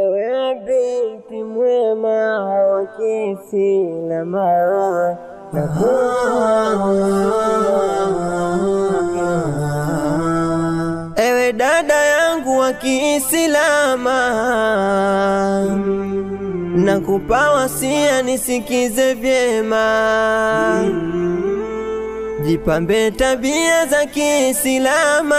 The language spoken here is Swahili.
Ewe binti mwema wa na ewe dada yangu wa Kiislamu, nakupa wasia nisikize vyema, jipambe tabia za Kiislamu.